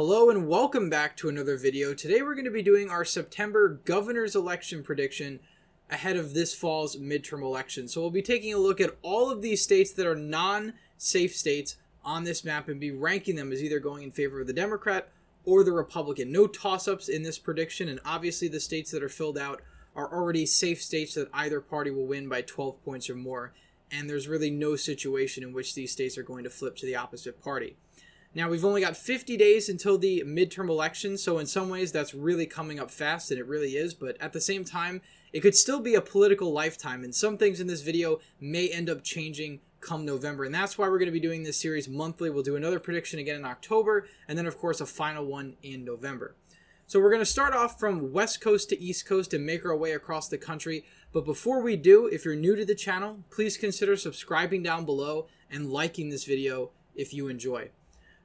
Hello and welcome back to another video. Today we're going to be doing our September governor's election prediction ahead of this fall's midterm election. So we'll be taking a look at all of these states that are non-safe states on this map and be ranking them as either going in favor of the Democrat or the Republican. No toss-ups in this prediction and obviously the states that are filled out are already safe states that either party will win by 12 points or more and there's really no situation in which these states are going to flip to the opposite party. Now, we've only got 50 days until the midterm election, so in some ways that's really coming up fast, and it really is, but at the same time, it could still be a political lifetime, and some things in this video may end up changing come November, and that's why we're going to be doing this series monthly. We'll do another prediction again in October, and then, of course, a final one in November. So we're going to start off from West Coast to East Coast and make our way across the country. But before we do, if you're new to the channel, please consider subscribing down below and liking this video if you enjoy.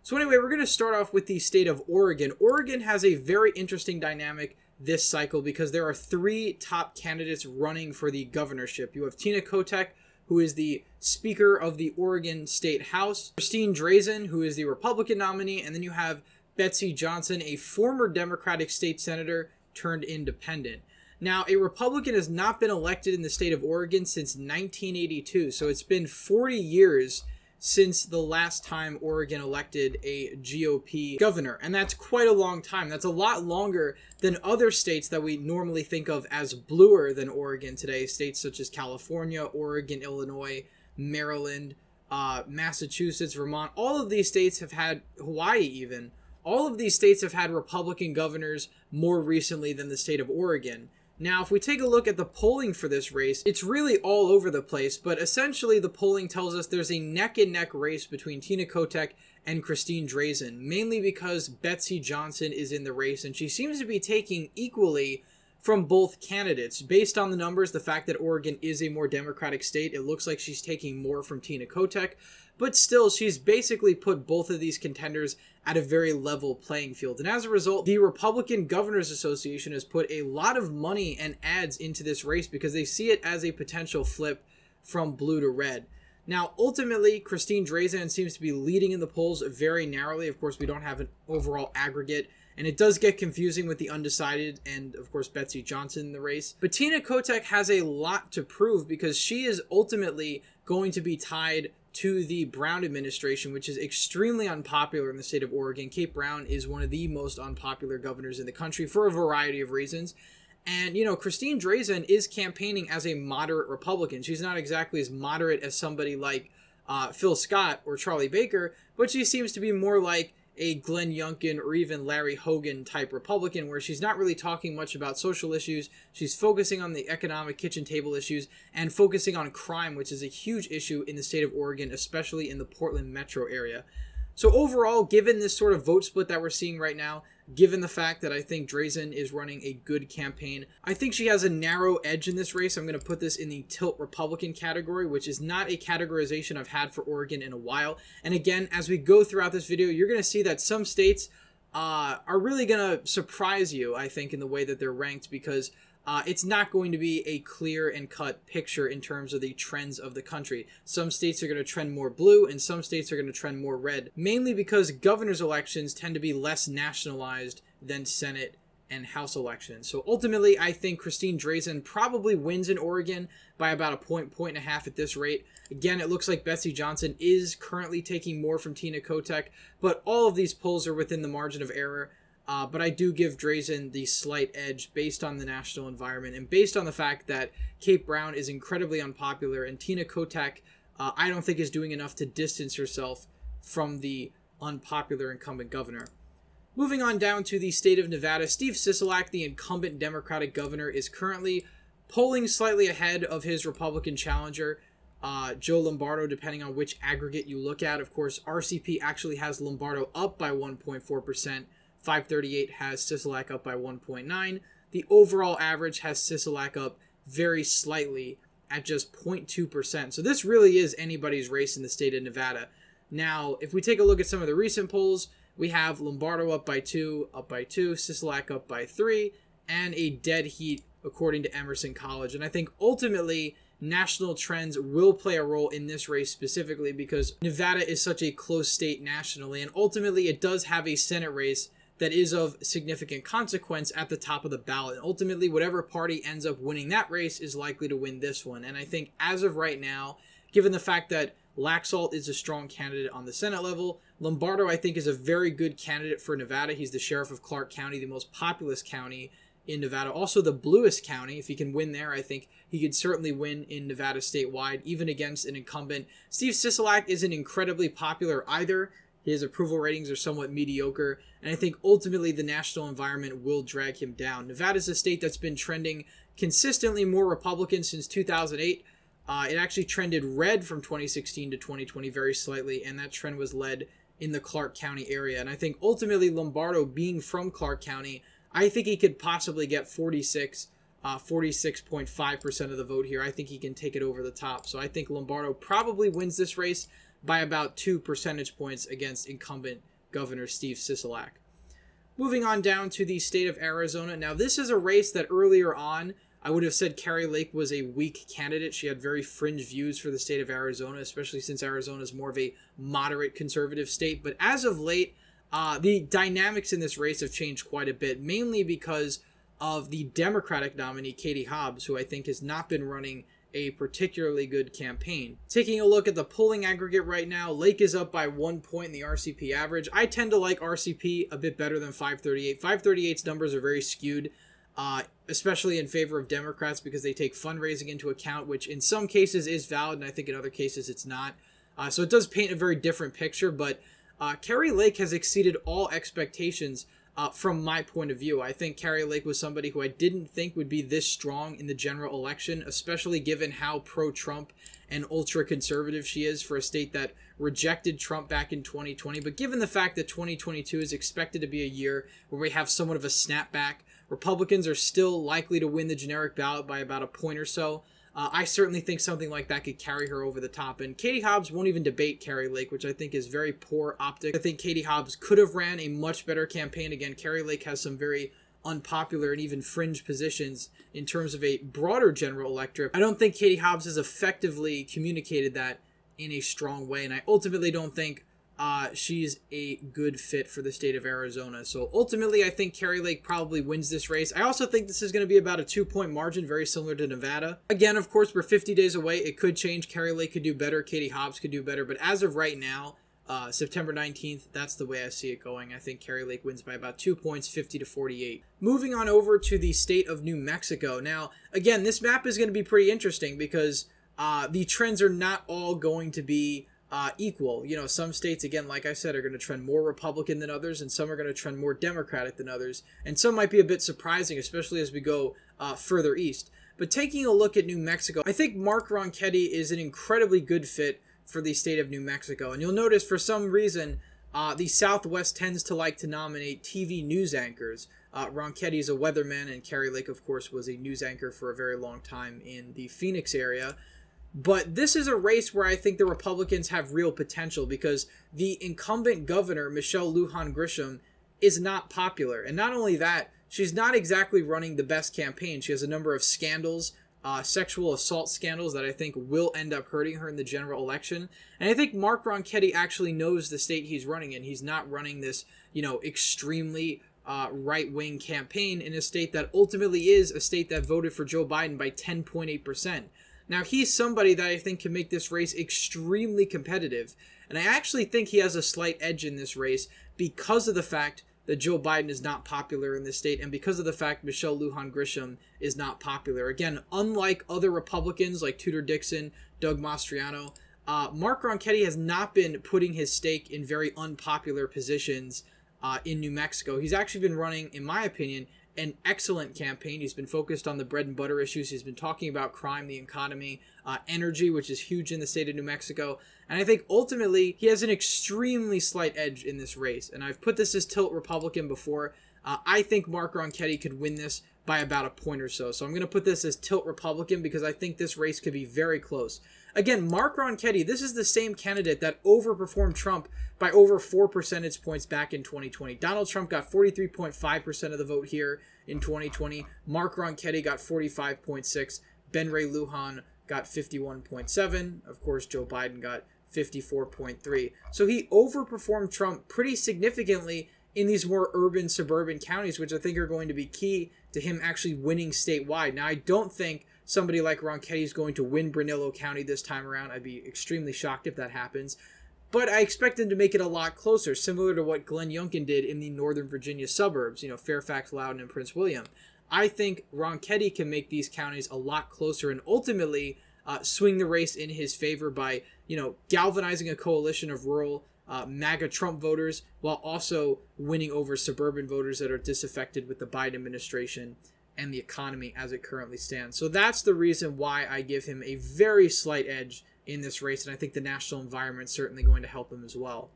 So anyway, we're going to start off with the state of Oregon. Oregon has a very interesting dynamic this cycle because there are three top candidates running for the governorship. You have Tina Kotek, who is the Speaker of the Oregon State House, Christine Drazan, who is the Republican nominee, and then you have Betsy Johnson, a former Democratic state senator turned independent. Now, a Republican has not been elected in the state of Oregon since 1982, so it's been 40 years since the last time Oregon elected a GOP governor. And that's quite a long time. That's a lot longer than other states that we normally think of as bluer than Oregon today. States such as California, Oregon, Illinois, Maryland, uh, Massachusetts, Vermont. All of these states have had, Hawaii even, all of these states have had Republican governors more recently than the state of Oregon. Now, if we take a look at the polling for this race, it's really all over the place, but essentially the polling tells us there's a neck and neck race between Tina Kotek and Christine Drazan, mainly because Betsy Johnson is in the race and she seems to be taking equally from both candidates. Based on the numbers, the fact that Oregon is a more Democratic state, it looks like she's taking more from Tina Kotek, but still, she's basically put both of these contenders at a very level playing field. And as a result, the Republican Governors Association has put a lot of money and ads into this race because they see it as a potential flip from blue to red. Now, ultimately, Christine Drazan seems to be leading in the polls very narrowly. Of course, we don't have an overall aggregate, and it does get confusing with the undecided and, of course, Betsy Johnson in the race. But Tina Kotek has a lot to prove because she is ultimately going to be tied to the Brown administration, which is extremely unpopular in the state of Oregon. Kate Brown is one of the most unpopular governors in the country for a variety of reasons. And, you know, Christine Drazan is campaigning as a moderate Republican. She's not exactly as moderate as somebody like uh, Phil Scott or Charlie Baker, but she seems to be more like a Glenn Youngkin or even Larry Hogan type Republican, where she's not really talking much about social issues. She's focusing on the economic kitchen table issues and focusing on crime, which is a huge issue in the state of Oregon, especially in the Portland metro area. So overall, given this sort of vote split that we're seeing right now, given the fact that I think Drazan is running a good campaign, I think she has a narrow edge in this race. I'm going to put this in the tilt Republican category, which is not a categorization I've had for Oregon in a while. And again, as we go throughout this video, you're going to see that some states uh, are really going to surprise you, I think, in the way that they're ranked because uh, it's not going to be a clear and cut picture in terms of the trends of the country. Some states are going to trend more blue and some states are going to trend more red, mainly because governor's elections tend to be less nationalized than Senate and House elections. So ultimately, I think Christine Drazan probably wins in Oregon by about a point, point and a half at this rate. Again, it looks like Betsy Johnson is currently taking more from Tina Kotek, but all of these polls are within the margin of error. Uh, but I do give Drazan the slight edge based on the national environment and based on the fact that Kate Brown is incredibly unpopular and Tina Kotek, uh, I don't think is doing enough to distance herself from the unpopular incumbent governor. Moving on down to the state of Nevada, Steve Sisolak, the incumbent Democratic governor, is currently polling slightly ahead of his Republican challenger, uh, Joe Lombardo, depending on which aggregate you look at. Of course, RCP actually has Lombardo up by 1.4%. 538 has Sisolak up by 1.9. The overall average has Sisolak up very slightly at just 0.2%. So this really is anybody's race in the state of Nevada. Now, if we take a look at some of the recent polls, we have Lombardo up by 2, up by 2, Sisolak up by 3, and a dead heat according to Emerson College. And I think ultimately national trends will play a role in this race specifically because Nevada is such a close state nationally, and ultimately it does have a Senate race that is of significant consequence at the top of the ballot. And ultimately, whatever party ends up winning that race is likely to win this one. And I think as of right now, given the fact that Laxalt is a strong candidate on the Senate level, Lombardo, I think, is a very good candidate for Nevada. He's the sheriff of Clark County, the most populous county in Nevada. Also, the bluest county. If he can win there, I think he could certainly win in Nevada statewide, even against an incumbent. Steve Sisolak isn't incredibly popular either. His approval ratings are somewhat mediocre, and I think ultimately the national environment will drag him down. Nevada's a state that's been trending consistently more Republican since 2008. Uh, it actually trended red from 2016 to 2020 very slightly, and that trend was led in the Clark County area. And I think ultimately Lombardo, being from Clark County, I think he could possibly get 46, uh, 46.5% of the vote here. I think he can take it over the top. So I think Lombardo probably wins this race by about two percentage points against incumbent Governor Steve Sisolak. Moving on down to the state of Arizona. Now, this is a race that earlier on I would have said Kari Lake was a weak candidate. She had very fringe views for the state of Arizona, especially since Arizona is more of a moderate conservative state. But as of late, uh, the dynamics in this race have changed quite a bit, mainly because of the Democratic nominee, Katie Hobbs, who I think has not been running a particularly good campaign. Taking a look at the polling aggregate right now, Lake is up by one point in the RCP average. I tend to like RCP a bit better than 538. 538's numbers are very skewed, uh, especially in favor of Democrats because they take fundraising into account, which in some cases is valid, and I think in other cases it's not. Uh, so it does paint a very different picture, but uh, Kari Lake has exceeded all expectations uh, from my point of view. I think Kari Lake was somebody who I didn't think would be this strong in the general election, especially given how pro Trump and ultra conservative she is for a state that rejected Trump back in 2020. But given the fact that 2022 is expected to be a year where we have somewhat of a snapback, Republicans are still likely to win the generic ballot by about a point or so. Uh, I certainly think something like that could carry her over the top. And Katie Hobbs won't even debate Kari Lake, which I think is very poor optics. I think Katie Hobbs could have ran a much better campaign. Again, Kari Lake has some very unpopular and even fringe positions in terms of a broader general electorate. I don't think Katie Hobbs has effectively communicated that in a strong way, and I ultimately don't think uh, she's a good fit for the state of Arizona. So ultimately, I think Kari Lake probably wins this race. I also think this is going to be about a two point margin, very similar to Nevada. Again, of course, we're 50 days away. It could change. Kari Lake could do better. Katie Hobbs could do better. But as of right now, uh, September 19th, that's the way I see it going. I think Kari Lake wins by about two points, 50 to 48. Moving on over to the state of New Mexico. Now, again, this map is going to be pretty interesting because uh, the trends are not all going to be uh, equal. You know, some states, again, like I said, are going to trend more Republican than others, and some are going to trend more Democratic than others. And some might be a bit surprising, especially as we go uh, further east. But taking a look at New Mexico, I think Mark Ronchetti is an incredibly good fit for the state of New Mexico. And you'll notice for some reason, uh, the Southwest tends to like to nominate TV news anchors. Uh, Ronchetti is a weatherman, and Kari Lake, of course, was a news anchor for a very long time in the Phoenix area. But this is a race where I think the Republicans have real potential because the incumbent governor, Michelle Lujan Grisham, is not popular. And not only that, she's not exactly running the best campaign. She has a number of scandals, uh, sexual assault scandals that I think will end up hurting her in the general election. And I think Mark Ronchetti actually knows the state he's running in. He's not running this, you know, extremely uh, right wing campaign in a state that ultimately is a state that voted for Joe Biden by 10.8%. Now, he's somebody that I think can make this race extremely competitive. And I actually think he has a slight edge in this race because of the fact that Joe Biden is not popular in this state and because of the fact Michelle Lujan Grisham is not popular. Again, unlike other Republicans like Tudor Dixon, Doug Mastriano, uh, Mark Ronchetti has not been putting his stake in very unpopular positions uh, in New Mexico. He's actually been running, in my opinion, an excellent campaign. He's been focused on the bread and butter issues. He's been talking about crime, the economy, uh, energy, which is huge in the state of New Mexico. And I think ultimately he has an extremely slight edge in this race. And I've put this as tilt Republican before. Uh, I think Mark Ronchetti could win this by about a point or so. So I'm going to put this as tilt Republican because I think this race could be very close. Again, Mark Ronchetti, this is the same candidate that overperformed Trump by over 4 percentage points back in 2020. Donald Trump got 43.5% of the vote here in 2020. Mark Ronchetti got 45.6. Ben Ray Lujan got 51.7. Of course, Joe Biden got 54.3. So he overperformed Trump pretty significantly in these more urban suburban counties, which I think are going to be key to him actually winning statewide. Now, I don't think somebody like Ronchetti is going to win Bernalillo County this time around. I'd be extremely shocked if that happens. But I expect him to make it a lot closer, similar to what Glenn Youngkin did in the Northern Virginia suburbs, you know, Fairfax, Loudoun, and Prince William. I think Ron Ronchetti can make these counties a lot closer and ultimately uh, swing the race in his favor by, you know, galvanizing a coalition of rural uh, MAGA Trump voters while also winning over suburban voters that are disaffected with the Biden administration and the economy as it currently stands. So that's the reason why I give him a very slight edge in this race, and I think the national environment is certainly going to help him as well.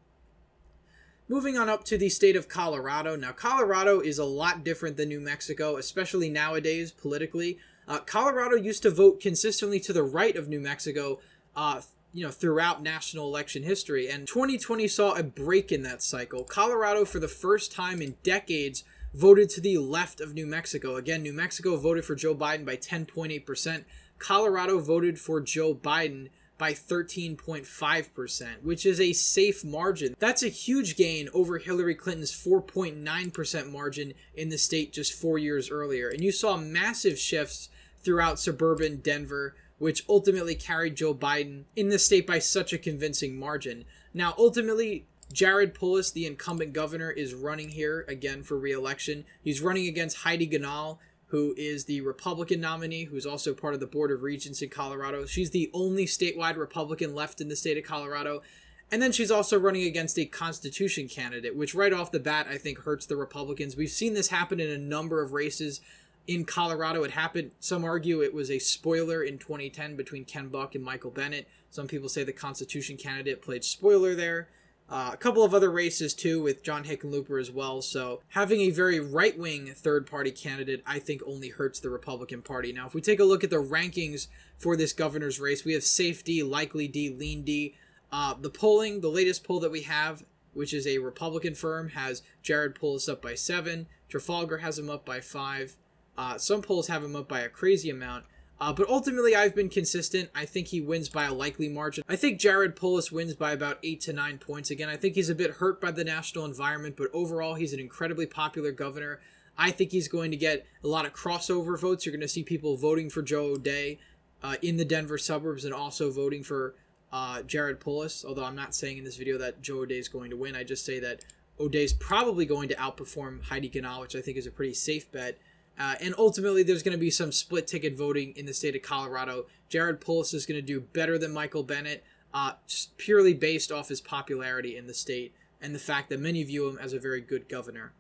Moving on up to the state of Colorado. Now, Colorado is a lot different than New Mexico, especially nowadays politically. Uh, Colorado used to vote consistently to the right of New Mexico, uh, you know, throughout national election history, and 2020 saw a break in that cycle. Colorado, for the first time in decades, voted to the left of New Mexico. Again, New Mexico voted for Joe Biden by 10.8%. Colorado voted for Joe Biden by 13.5%, which is a safe margin. That's a huge gain over Hillary Clinton's 4.9% margin in the state just four years earlier. And you saw massive shifts throughout suburban Denver, which ultimately carried Joe Biden in the state by such a convincing margin. Now, ultimately, Jared Polis, the incumbent governor, is running here again for re-election. He's running against Heidi Ganahl, who is the Republican nominee, who's also part of the Board of Regents in Colorado. She's the only statewide Republican left in the state of Colorado. And then she's also running against a Constitution candidate, which right off the bat I think hurts the Republicans. We've seen this happen in a number of races in Colorado. It happened, some argue it was a spoiler in 2010 between Ken Buck and Michael Bennet. Some people say the Constitution candidate played spoiler there. Uh, a couple of other races too with John Hickenlooper as well. So having a very right wing third party candidate, I think, only hurts the Republican Party. Now, if we take a look at the rankings for this governor's race, we have safe D, likely D, lean D. Uh, the polling, the latest poll that we have, which is a Republican firm, has Jared Polis up by seven. Trafalgar has him up by five. Uh, some polls have him up by a crazy amount. Uh, but ultimately, I've been consistent. I think he wins by a likely margin. I think Jared Polis wins by about eight to nine points. Again, I think he's a bit hurt by the national environment, but overall, he's an incredibly popular governor. I think he's going to get a lot of crossover votes. You're going to see people voting for Joe O'Dea uh, in the Denver suburbs and also voting for uh, Jared Polis. Although I'm not saying in this video that Joe O'Dea is going to win. I just say that O'Dea is probably going to outperform Heidi Ganahl, which I think is a pretty safe bet. Uh, and ultimately, there's going to be some split ticket voting in the state of Colorado. Jared Polis is going to do better than Michael Bennet, uh, purely based off his popularity in the state and the fact that many view him as a very good governor.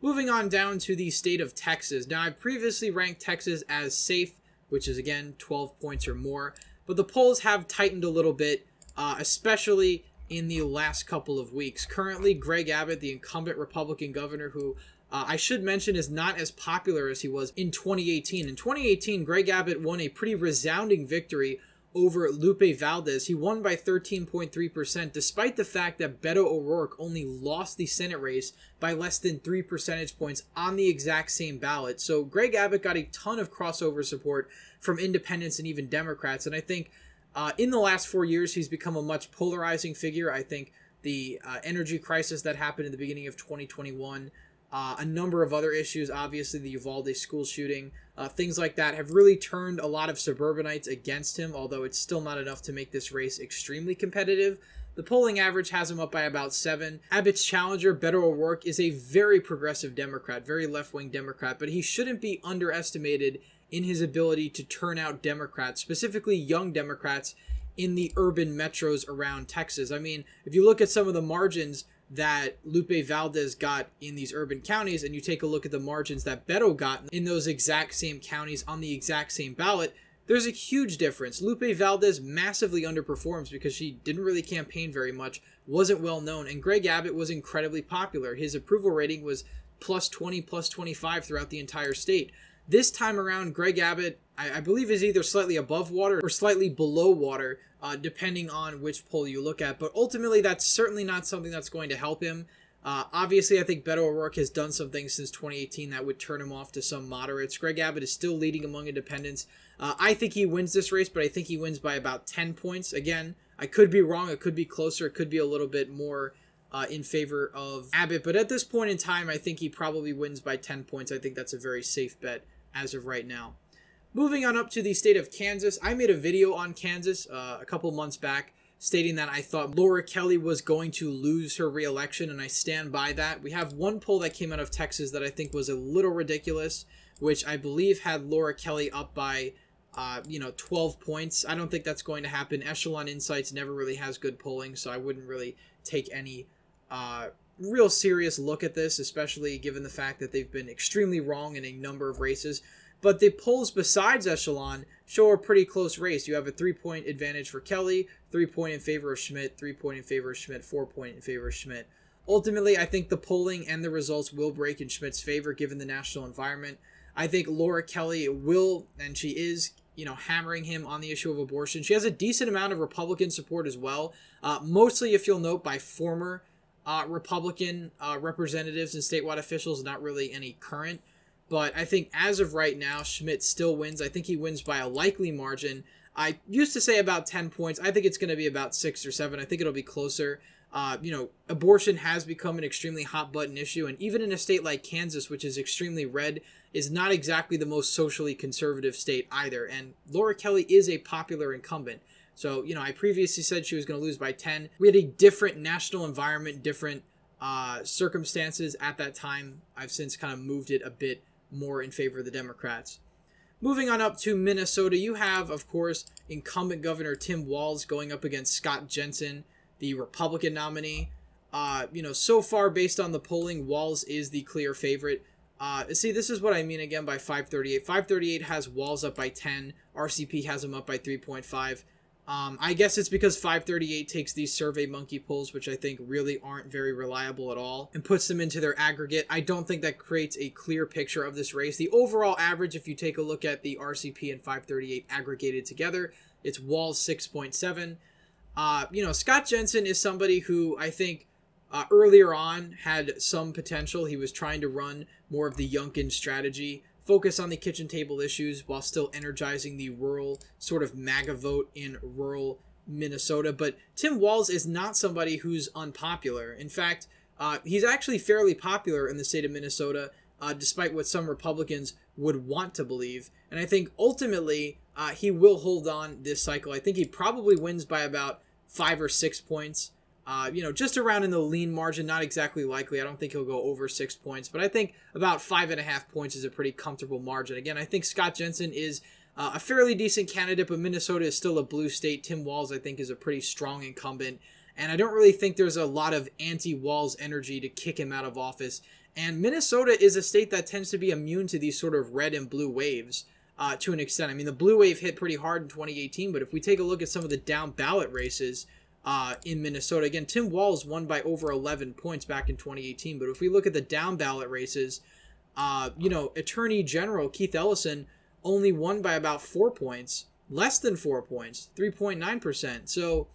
Moving on down to the state of Texas. Now, I previously ranked Texas as safe, which is again 12 points or more, but the polls have tightened a little bit, uh, especially in the last couple of weeks. Currently, Greg Abbott, the incumbent Republican governor who uh, I should mention is not as popular as he was in 2018. In 2018, Greg Abbott won a pretty resounding victory over Lupe Valdez. He won by 13.3%, despite the fact that Beto O'Rourke only lost the Senate race by less than 3 percentage points on the exact same ballot. So Greg Abbott got a ton of crossover support from independents and even Democrats. And I think uh, in the last four years, he's become a much polarizing figure. I think the uh, energy crisis that happened in the beginning of 2021 uh, a number of other issues, obviously the Uvalde school shooting, uh, things like that, have really turned a lot of suburbanites against him, although it's still not enough to make this race extremely competitive. The polling average has him up by about seven. Abbott's challenger, Beto O'Rourke, is a very progressive Democrat, very left wing Democrat, but he shouldn't be underestimated in his ability to turn out Democrats, specifically young Democrats in the urban metros around Texas. I mean, if you look at some of the margins, that Lupe Valdez got in these urban counties, and you take a look at the margins that Beto got in those exact same counties on the exact same ballot, there's a huge difference. Lupe Valdez massively underperforms because she didn't really campaign very much, wasn't well known, and Greg Abbott was incredibly popular. His approval rating was plus 20, plus 25 throughout the entire state. This time around, Greg Abbott, I, I believe, is either slightly above water or slightly below water, uh, depending on which poll you look at. But ultimately, that's certainly not something that's going to help him. Uh, obviously, I think Beto O'Rourke has done some things since 2018 that would turn him off to some moderates. Greg Abbott is still leading among independents. Uh, I think he wins this race, but I think he wins by about 10 points. Again, I could be wrong. It could be closer. It could be a little bit more uh, in favor of Abbott. But at this point in time, I think he probably wins by 10 points. I think that's a very safe bet as of right now. Moving on up to the state of Kansas, I made a video on Kansas uh, a couple months back stating that I thought Laura Kelly was going to lose her reelection, and I stand by that. We have one poll that came out of Texas that I think was a little ridiculous, which I believe had Laura Kelly up by uh, you know, 12 points. I don't think that's going to happen. Echelon Insights never really has good polling, so I wouldn't really take any uh, real serious look at this, especially given the fact that they've been extremely wrong in a number of races. But the polls besides Echelon show a pretty close race. You have a three point advantage for Kelly, three point in favor of Schmidt, three point in favor of Schmidt, four point in favor of Schmidt. Ultimately, I think the polling and the results will break in Schmidt's favor given the national environment. I think Laura Kelly will, and she is you know, hammering him on the issue of abortion. She has a decent amount of Republican support as well, uh, mostly, if you'll note, by former uh, Republican uh, representatives and statewide officials, not really any current. But I think as of right now, Schmidt still wins. I think he wins by a likely margin. I used to say about 10 points. I think it's going to be about six or seven. I think it'll be closer. Uh, you know, abortion has become an extremely hot button issue, and even in a state like Kansas, which is extremely red, is not exactly the most socially conservative state either. And Laura Kelly is a popular incumbent. So, you know, I previously said she was going to lose by 10. We had a different national environment, different uh, circumstances at that time. I've since kind of moved it a bit more in favor of the Democrats. Moving on up to Minnesota, you have, of course, incumbent Governor Tim Walz going up against Scott Jensen, the Republican nominee. Uh, you know, so far, based on the polling, Walz is the clear favorite. Uh, see, this is what I mean again by 538. 538 has Walz up by 10. RCP has him up by 3.5. Um, I guess it's because 538 takes these Survey Monkey polls, which I think really aren't very reliable at all, and puts them into their aggregate. I don't think that creates a clear picture of this race. The overall average, if you take a look at the RCP and 538 aggregated together, it's Wall 6.7. Uh, you know, Scott Jensen is somebody who I think uh, earlier on had some potential. He was trying to run more of the Youngkin strategy, focus on the kitchen table issues while still energizing the rural sort of MAGA vote in rural Minnesota. But Tim Walz is not somebody who's unpopular. In fact, uh, he's actually fairly popular in the state of Minnesota, uh, despite what some Republicans would want to believe. And I think ultimately uh, he will hold on this cycle. I think he probably wins by about five or six points. Uh, you know, just around in the lean margin, not exactly likely. I don't think he'll go over six points, but I think about five and a half points is a pretty comfortable margin. Again, I think Scott Jensen is uh, a fairly decent candidate, but Minnesota is still a blue state. Tim Walz, I think, is a pretty strong incumbent, and I don't really think there's a lot of anti-Walz energy to kick him out of office. And Minnesota is a state that tends to be immune to these sort of red and blue waves. Uh, to an extent. I mean, the blue wave hit pretty hard in 2018, but if we take a look at some of the down ballot races, uh, in Minnesota. Again, Tim Walz won by over 11 points back in 2018. But if we look at the down ballot races, uh, you know, Attorney General Keith Ellison only won by about four points, less than four points, 3.9%. So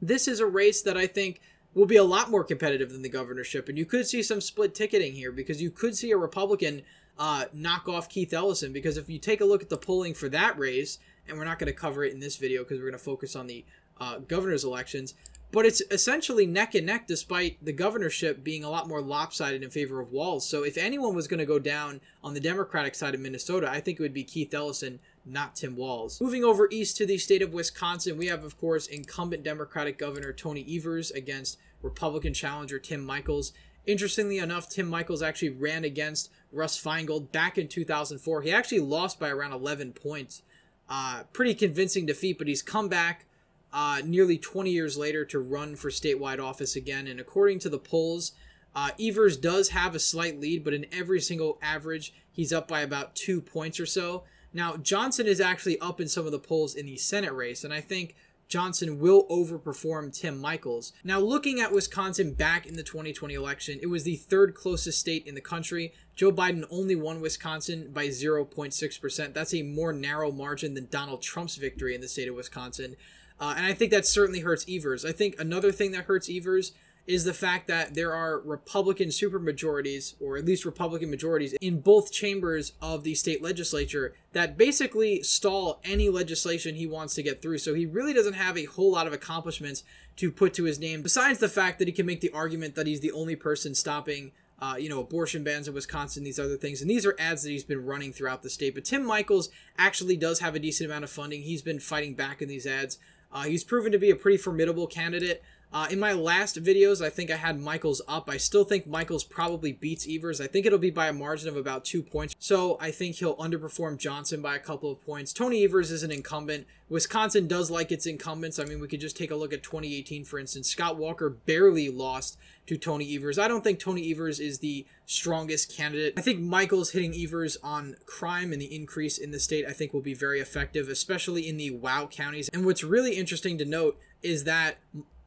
this is a race that I think will be a lot more competitive than the governorship. And you could see some split ticketing here because you could see a Republican uh, knock off Keith Ellison. Because if you take a look at the polling for that race, and we're not going to cover it in this video because we're going to focus on the uh, governor's elections. But it's essentially neck and neck despite the governorship being a lot more lopsided in favor of Walz. So if anyone was going to go down on the Democratic side of Minnesota, I think it would be Keith Ellison, not Tim Walz. Moving over east to the state of Wisconsin, we have, of course, incumbent Democratic Governor Tony Evers against Republican challenger Tim Michels. Interestingly enough, Tim Michels actually ran against Russ Feingold back in 2004. He actually lost by around 11 points. Uh, pretty convincing defeat, but he's come back uh, nearly 20 years later to run for statewide office again. And according to the polls, uh, Evers does have a slight lead, but in every single average, he's up by about two points or so. Now, Johnson is actually up in some of the polls in the Senate race, and I think Johnson will overperform Tim Michels. Now, looking at Wisconsin back in the 2020 election, it was the third closest state in the country. Joe Biden only won Wisconsin by 0.6%. That's a more narrow margin than Donald Trump's victory in the state of Wisconsin. Uh, and I think that certainly hurts Evers. I think another thing that hurts Evers is the fact that there are Republican supermajorities, or at least Republican majorities, in both chambers of the state legislature that basically stall any legislation he wants to get through. So he really doesn't have a whole lot of accomplishments to put to his name, besides the fact that he can make the argument that he's the only person stopping uh, you know, abortion bans in Wisconsin, these other things. And these are ads that he's been running throughout the state. But Tim Michels actually does have a decent amount of funding. He's been fighting back in these ads. Uh, he's proven to be a pretty formidable candidate. Uh, in my last videos, I think I had Michels up. I still think Michels probably beats Evers. I think it'll be by a margin of about two points. So I think he'll underperform Johnson by a couple of points. Tony Evers is an incumbent. Wisconsin does like its incumbents. I mean, we could just take a look at 2018, for instance. Scott Walker barely lost to Tony Evers. I don't think Tony Evers is the strongest candidate. I think Michels hitting Evers on crime and the increase in the state, I think will be very effective, especially in the WOW counties. And what's really interesting to note is that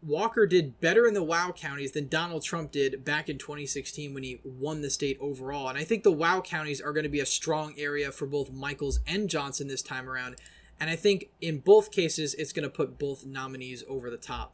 Walker did better in the WOW counties than Donald Trump did back in 2016 when he won the state overall. And I think the WOW counties are going to be a strong area for both Michels and Johnson this time around. And I think in both cases, it's going to put both nominees over the top.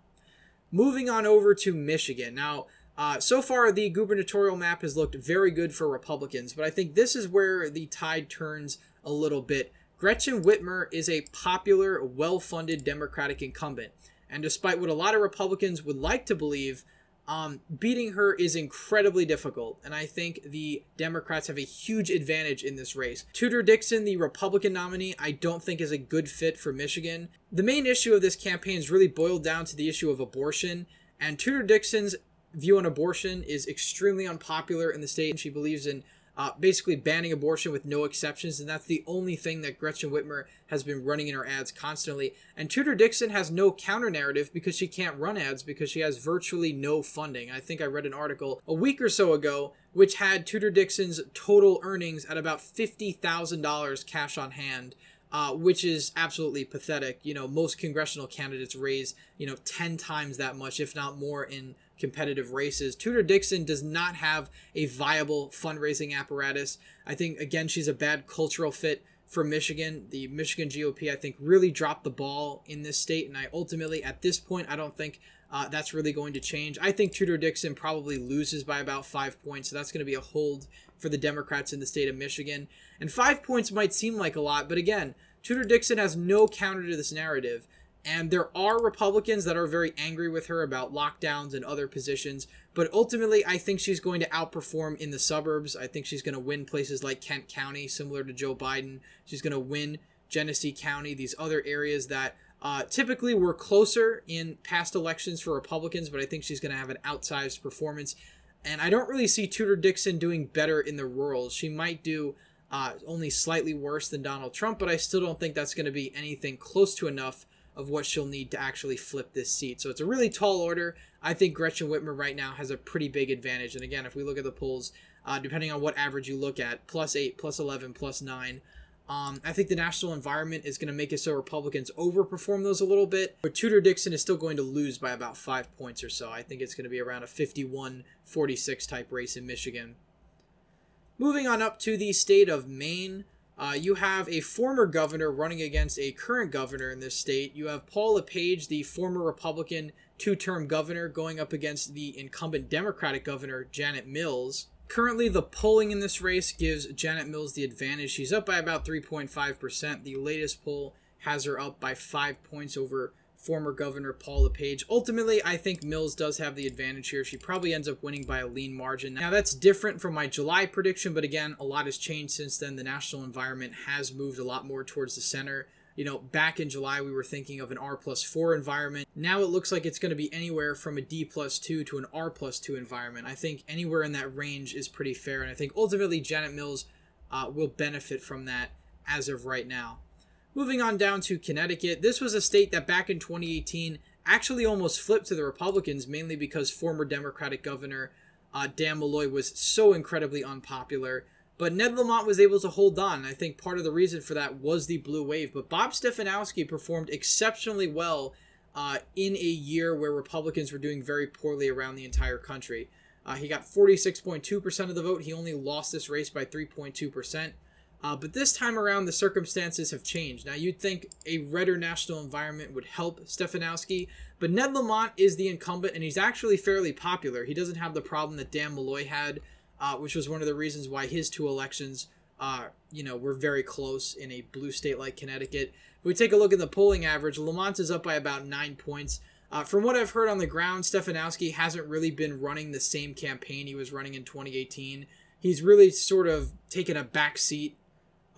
Moving on over to Michigan. Now, uh, so far, the gubernatorial map has looked very good for Republicans, but I think this is where the tide turns a little bit. Gretchen Whitmer is a popular, well funded Democratic incumbent. And despite what a lot of Republicans would like to believe, um, beating her is incredibly difficult. And I think the Democrats have a huge advantage in this race. Tudor Dixon, the Republican nominee, I don't think is a good fit for Michigan. The main issue of this campaign is really boiled down to the issue of abortion. And Tudor Dixon's view on abortion is extremely unpopular in the state. And she believes in uh, basically banning abortion with no exceptions, and that's the only thing that Gretchen Whitmer has been running in her ads constantly. And Tudor Dixon has no counter narrative because she can't run ads because she has virtually no funding. I think I read an article a week or so ago which had Tudor Dixon's total earnings at about $50,000 cash on hand. Uh, which is absolutely pathetic. You know, most congressional candidates raise, you know, 10 times that much, if not more, in competitive races. Tudor Dixon does not have a viable fundraising apparatus. I think, again, she's a bad cultural fit for Michigan. The Michigan GOP, I think, really dropped the ball in this state. And I ultimately, at this point, I don't think uh, that's really going to change. I think Tudor Dixon probably loses by about five points. So that's going to be a hold for the Democrats in the state of Michigan. And five points might seem like a lot, but again, Tudor Dixon has no counter to this narrative. And there are Republicans that are very angry with her about lockdowns and other positions. But ultimately, I think she's going to outperform in the suburbs. I think she's going to win places like Kent County, similar to Joe Biden. She's going to win Genesee County, these other areas that uh, typically were closer in past elections for Republicans. But I think she's going to have an outsized performance. And I don't really see Tudor Dixon doing better in the rurals. She might do uh, only slightly worse than Donald Trump, but I still don't think that's going to be anything close to enough of what she'll need to actually flip this seat. So it's a really tall order. I think Gretchen Whitmer right now has a pretty big advantage. And again, if we look at the polls, uh, depending on what average you look at, plus 8, plus 11, plus 9, um, I think the national environment is going to make it so Republicans overperform those a little bit, but Tudor Dixon is still going to lose by about five points or so. I think it's going to be around a 51 46 type race in Michigan. Moving on up to the state of Maine. Uh, you have a former governor running against a current governor in this state. You have Paul LePage, the former Republican two term governor, going up against the incumbent Democratic governor, Janet Mills. Currently, the polling in this race gives Janet Mills the advantage. She's up by about 3.5%. The latest poll has her up by five points over former Governor Paul LePage. Ultimately, I think Mills does have the advantage here. She probably ends up winning by a lean margin. Now, that's different from my July prediction, but again, a lot has changed since then. The national environment has moved a lot more towards the center. You know, back in July, we were thinking of an R plus 4 environment. Now it looks like it's going to be anywhere from a D plus 2 to an R plus 2 environment. I think anywhere in that range is pretty fair, and I think ultimately Janet Mills uh, will benefit from that as of right now. Moving on down to Connecticut, this was a state that back in 2018 actually almost flipped to the Republicans, mainly because former Democratic Governor uh, Dan Malloy was so incredibly unpopular. But Ned Lamont was able to hold on. I think part of the reason for that was the blue wave. But Bob Stefanowski performed exceptionally well uh, in a year where Republicans were doing very poorly around the entire country. Uh, he got 46.2% of the vote. He only lost this race by 3.2%. Uh, but this time around, the circumstances have changed. Now, you'd think a redder national environment would help Stefanowski, but Ned Lamont is the incumbent, and he's actually fairly popular. He doesn't have the problem that Dan Malloy had, uh, which was one of the reasons why his two elections, uh, you know, were very close in a blue state like Connecticut. If we take a look at the polling average, Lamont is up by about nine points. Uh, from what I've heard on the ground, Stefanowski hasn't really been running the same campaign he was running in 2018. He's really sort of taken a back seat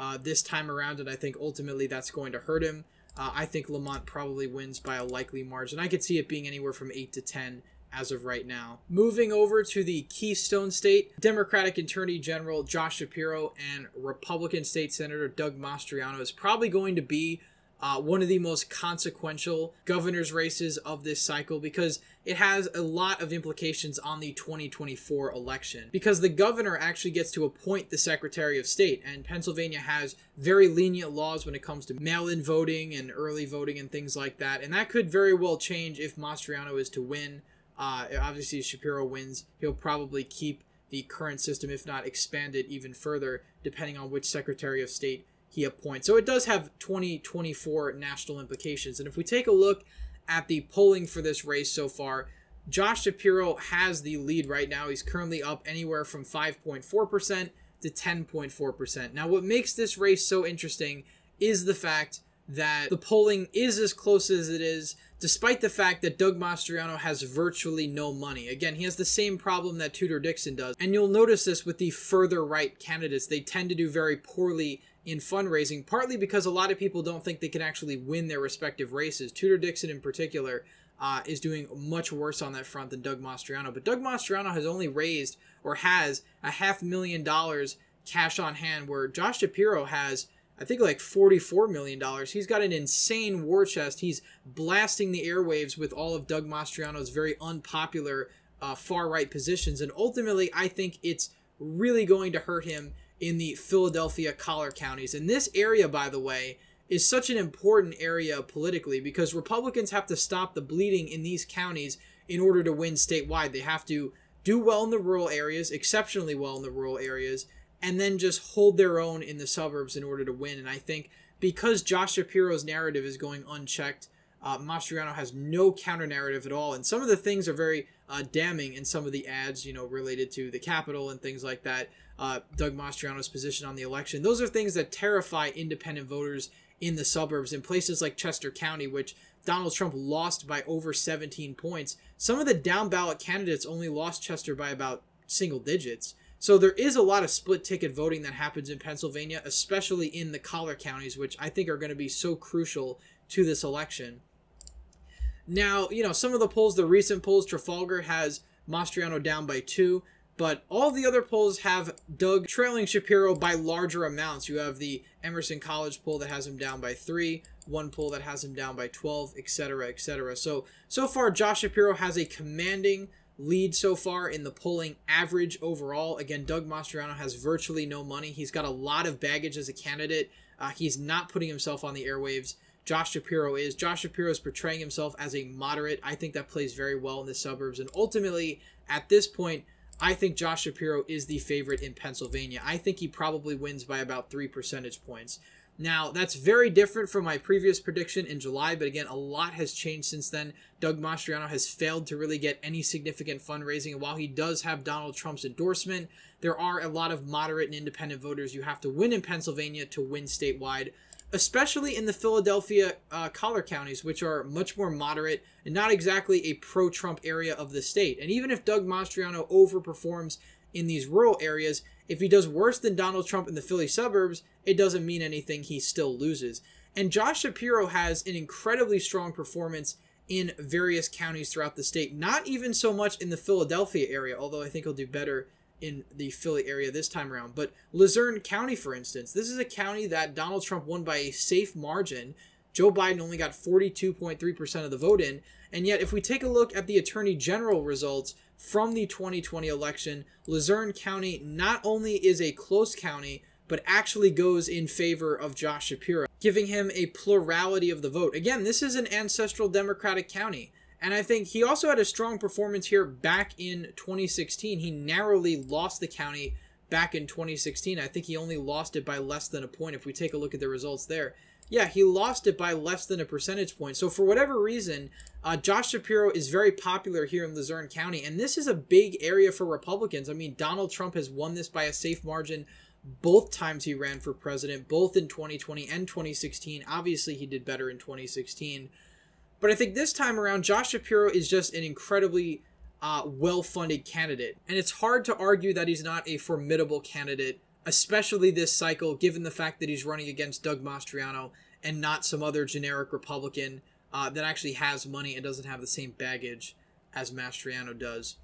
uh, this time around, and I think ultimately that's going to hurt him. Uh, I think Lamont probably wins by a likely margin. I could see it being anywhere from 8 to 10 as of right now. Moving over to the Keystone State, Democratic Attorney General Josh Shapiro and Republican State Senator Doug Mastriano is probably going to be uh, one of the most consequential governor's races of this cycle because it has a lot of implications on the 2024 election. Because the governor actually gets to appoint the Secretary of State, and Pennsylvania has very lenient laws when it comes to mail in voting and early voting and things like that. And that could very well change if Mastriano is to win. Uh, obviously, if Shapiro wins, he'll probably keep the current system, if not expand it even further, depending on which Secretary of State he appoints. So it does have 2024 national implications. And if we take a look at the polling for this race so far, Josh Shapiro has the lead right now. He's currently up anywhere from 5.4% to 10.4%. Now, what makes this race so interesting is the fact that the polling is as close as it is, despite the fact that Doug Mastriano has virtually no money. Again, he has the same problem that Tudor Dixon does. And you'll notice this with the further right candidates. They tend to do very poorly in fundraising, partly because a lot of people don't think they can actually win their respective races. Tudor Dixon, in particular, uh, is doing much worse on that front than Doug Mastriano. But Doug Mastriano has only raised or has a half million dollars cash on hand, where Josh Shapiro has, I think, like $44 million. He's got an insane war chest. He's blasting the airwaves with all of Doug Mastriano's very unpopular uh, far right positions. And ultimately, I think it's really going to hurt him in the Philadelphia collar counties. And this area, by the way, is such an important area politically because Republicans have to stop the bleeding in these counties in order to win statewide. They have to do well in the rural areas, exceptionally well in the rural areas, and then just hold their own in the suburbs in order to win. And I think because Josh Shapiro's narrative is going unchecked, uh, Mastriano has no counter narrative at all, and some of the things are very uh, damning in some of the ads, you know, related to the Capitol and things like that uh, Doug Mastriano's position on the election. Those are things that terrify independent voters in the suburbs in places like Chester County, which Donald Trump lost by over 17 points. Some of the down ballot candidates only lost Chester by about single digits. So there is a lot of split ticket voting that happens in Pennsylvania, especially in the collar counties, which I think are going to be so crucial to this election. Now, you know, some of the polls, the recent polls, Trafalgar has Mastriano down by two. But all the other polls have Doug trailing Shapiro by larger amounts. You have the Emerson College poll that has him down by three, one poll that has him down by 12, etc., etc. So, so far, Josh Shapiro has a commanding lead so far in the polling average overall. Again, Doug Mastriano has virtually no money. He's got a lot of baggage as a candidate. Uh, he's not putting himself on the airwaves. Josh Shapiro is. Josh Shapiro is portraying himself as a moderate. I think that plays very well in the suburbs. And ultimately, at this point, I think Josh Shapiro is the favorite in Pennsylvania. I think he probably wins by about three percentage points. Now, that's very different from my previous prediction in July, but again, a lot has changed since then. Doug Mastriano has failed to really get any significant fundraising, and while he does have Donald Trump's endorsement, there are a lot of moderate and independent voters you have to win in Pennsylvania to win statewide especially in the Philadelphia uh, collar counties, which are much more moderate and not exactly a pro Trump area of the state. And even if Doug Mastriano overperforms in these rural areas, if he does worse than Donald Trump in the Philly suburbs, it doesn't mean anything. He still loses. And Josh Shapiro has an incredibly strong performance in various counties throughout the state, not even so much in the Philadelphia area, although I think he'll do better in the Philly area this time around. But Luzerne County, for instance, this is a county that Donald Trump won by a safe margin. Joe Biden only got 42.3% of the vote in. And yet, if we take a look at the Attorney General results from the 2020 election, Luzerne County not only is a close county, but actually goes in favor of Josh Shapiro, giving him a plurality of the vote. Again, this is an ancestral Democratic county. And I think he also had a strong performance here back in 2016. He narrowly lost the county back in 2016. I think he only lost it by less than a point if we take a look at the results there. Yeah, he lost it by less than a percentage point. So for whatever reason, uh, Josh Shapiro is very popular here in Luzerne County, and this is a big area for Republicans. I mean, Donald Trump has won this by a safe margin both times he ran for president, both in 2020 and 2016. Obviously, he did better in 2016. But I think this time around, Josh Shapiro is just an incredibly uh, well funded candidate. And it's hard to argue that he's not a formidable candidate, especially this cycle, given the fact that he's running against Doug Mastriano and not some other generic Republican uh, that actually has money and doesn't have the same baggage as Mastriano does.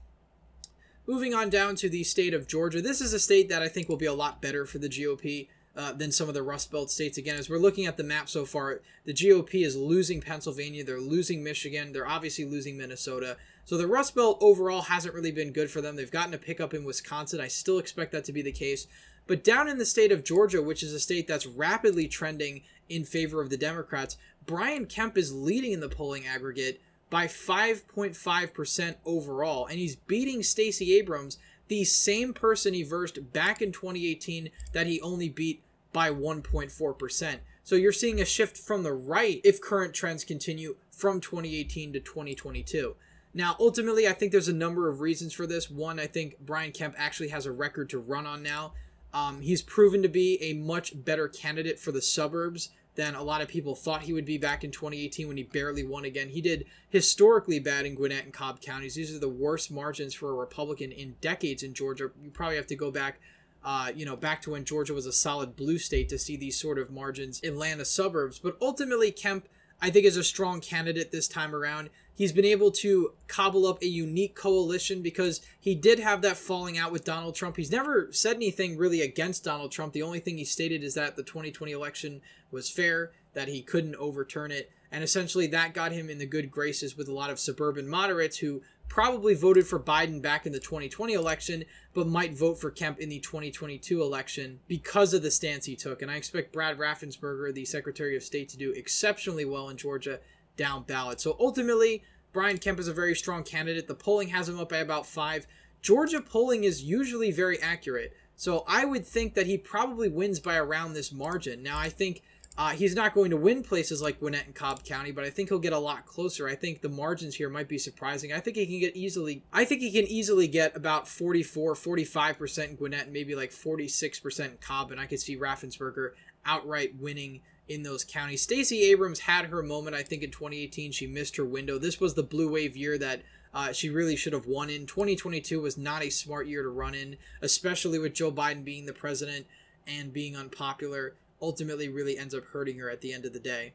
Moving on down to the state of Georgia. This is a state that I think will be a lot better for the GOP. Uh, than some of the Rust Belt states. Again, as we're looking at the map so far, the GOP is losing Pennsylvania, they're losing Michigan, they're obviously losing Minnesota. So the Rust Belt overall hasn't really been good for them. They've gotten a pickup in Wisconsin. I still expect that to be the case. But down in the state of Georgia, which is a state that's rapidly trending in favor of the Democrats, Brian Kemp is leading in the polling aggregate by 5.5% overall, and he's beating Stacey Abrams, the same person he versed back in 2018 that he only beat by 1.4%. So you're seeing a shift from the right if current trends continue from 2018 to 2022. Now, ultimately, I think there's a number of reasons for this. One, I think Brian Kemp actually has a record to run on now. Um, he's proven to be a much better candidate for the suburbs than a lot of people thought he would be back in 2018 when he barely won again. He did historically bad in Gwinnett and Cobb counties. These are the worst margins for a Republican in decades in Georgia. You probably have to go back, uh, you know, back to when Georgia was a solid blue state to see these sort of margins in Atlanta suburbs. But ultimately, Kemp, I think, is a strong candidate this time around. He's been able to cobble up a unique coalition because he did have that falling out with Donald Trump. He's never said anything really against Donald Trump. The only thing he stated is that the 2020 election was fair, that he couldn't overturn it. And essentially, that got him in the good graces with a lot of suburban moderates who probably voted for Biden back in the 2020 election, but might vote for Kemp in the 2022 election because of the stance he took. And I expect Brad Raffensperger, the Secretary of State, to do exceptionally well in Georgia down ballot. So ultimately, Brian Kemp is a very strong candidate. The polling has him up by about five. Georgia polling is usually very accurate. So I would think that he probably wins by around this margin. Now, I think uh, he's not going to win places like Gwinnett and Cobb County, but I think he'll get a lot closer. I think the margins here might be surprising. I think he can get easily, I think he can easily get about 44, 45% in Gwinnett and maybe like 46% in Cobb, and I could see Raffensperger outright winning in those counties. Stacey Abrams had her moment, I think, in 2018. She missed her window. This was the blue wave year that uh, she really should have won in. 2022 was not a smart year to run in, especially with Joe Biden being the president and being unpopular. Ultimately, really ends up hurting her at the end of the day.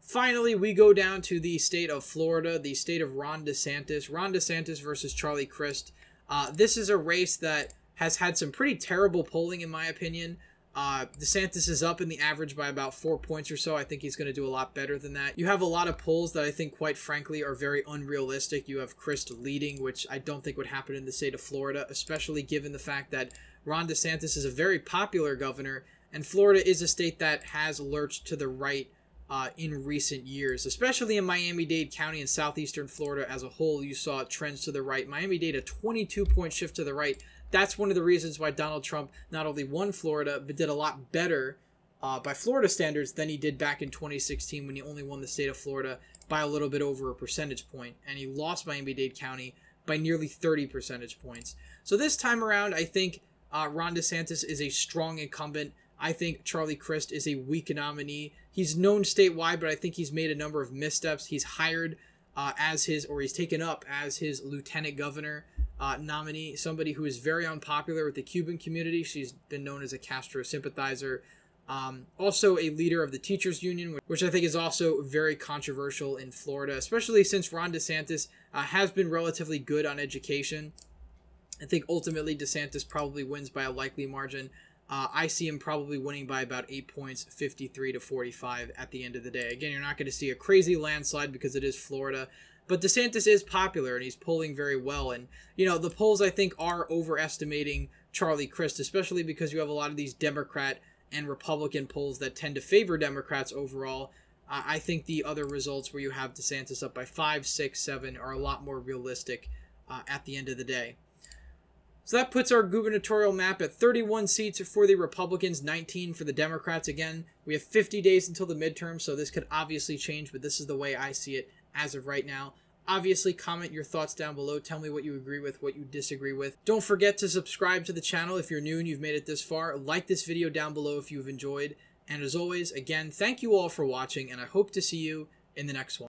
Finally, we go down to the state of Florida, the state of Ron DeSantis. Ron DeSantis versus Charlie Crist. Uh, this is a race that has had some pretty terrible polling, in my opinion. Uh, DeSantis is up in the average by about four points or so. I think he's going to do a lot better than that. You have a lot of polls that I think, quite frankly, are very unrealistic. You have Crist leading, which I don't think would happen in the state of Florida, especially given the fact that Ron DeSantis is a very popular governor, and Florida is a state that has lurched to the right uh, in recent years, especially in Miami Dade County and southeastern Florida as a whole. You saw trends to the right. Miami Dade, a 22 point shift to the right that's one of the reasons why Donald Trump not only won Florida, but did a lot better uh, by Florida standards than he did back in 2016 when he only won the state of Florida by a little bit over a percentage point, and he lost Miami Dade County by nearly 30 percentage points. So this time around, I think uh, Ron DeSantis is a strong incumbent. I think Charlie Crist is a weak nominee. He's known statewide, but I think he's made a number of missteps. He's hired uh, as his, or he's taken up as his lieutenant governor uh, nominee, somebody who is very unpopular with the Cuban community. She's been known as a Castro sympathizer. Um, also, a leader of the teachers union, which I think is also very controversial in Florida, especially since Ron DeSantis uh, has been relatively good on education. I think ultimately DeSantis probably wins by a likely margin. Uh, I see him probably winning by about eight points, 53 to 45 at the end of the day. Again, you're not going to see a crazy landslide because it is Florida, but DeSantis is popular and he's polling very well. And, you know, the polls I think are overestimating Charlie Crist, especially because you have a lot of these Democrat and Republican polls that tend to favor Democrats overall. I think the other results where you have DeSantis up by five, six, seven are a lot more realistic uh, at the end of the day. So that puts our gubernatorial map at 31 seats for the Republicans, 19 for the Democrats. Again, we have 50 days until the midterm, so this could obviously change, but this is the way I see it as of right now. Obviously, comment your thoughts down below. Tell me what you agree with, what you disagree with. Don't forget to subscribe to the channel if you're new and you've made it this far. Like this video down below if you've enjoyed. And as always, again, thank you all for watching, and I hope to see you in the next one.